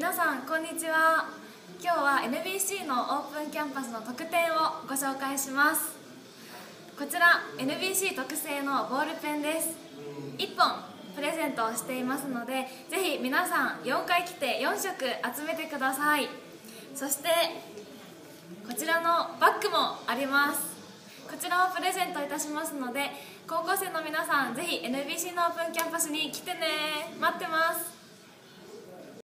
皆さんこんにちは。今日は NBC のオープンキャンパスの特典をご紹介します。こちら NBC 特製のボールペンです。1本プレゼントをしていますのでぜひ皆さん4回来て4色集めてください。そしてこちらのバッグもあります。こちらをプレゼントいたしますので高校生の皆さんぜひ NBC のオープンキャンパスに来てね。待ってます。